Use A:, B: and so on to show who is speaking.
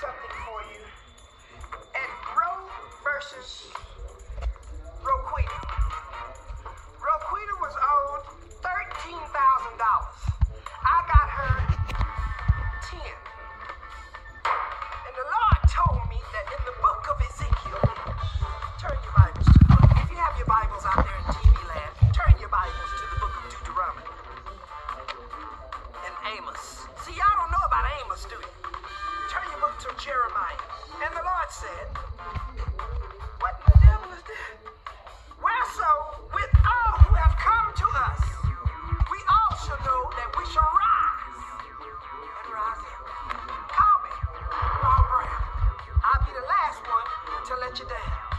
A: something for you. And Roe versus Roquita. Roquita was owed $13,000. I got her 10. And the Lord told me that in the book of Ezekiel, turn your Bibles to the book. If you have your Bibles out there in TV land, turn your Bibles to the book of Deuteronomy and Amos. See, y'all don't know about Amos, do you? Jeremiah. And the Lord said, What the devil is this? Wherefore, with all who have come to us, we all shall know that we shall rise and rise in. Call me, Law Brown. I'll be the last one to let you down.